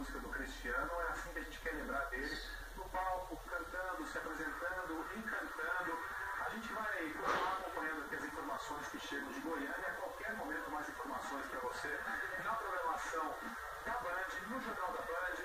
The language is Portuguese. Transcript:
música do Cristiano, é assim que a gente quer lembrar dele, no palco, cantando, se apresentando, encantando. A gente vai continuar acompanhando aqui as informações que chegam de Goiânia, a qualquer momento mais informações para você. Na programação da Band